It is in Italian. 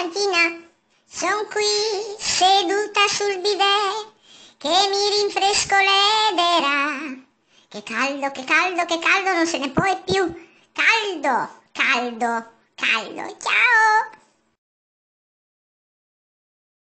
Santina, son qui seduta sul bidet che mi rinfresco l'edera. Che caldo, che caldo, che caldo, non se ne può più. Caldo, caldo, caldo. Ciao!